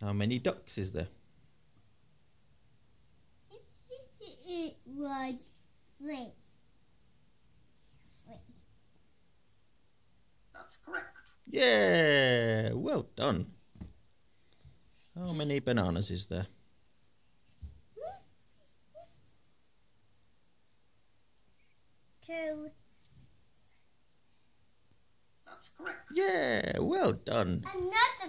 How many ducks is there? It was three. Three. That's correct. Yeah, well done. How many bananas is there? Two. That's correct. Yeah, well done. Another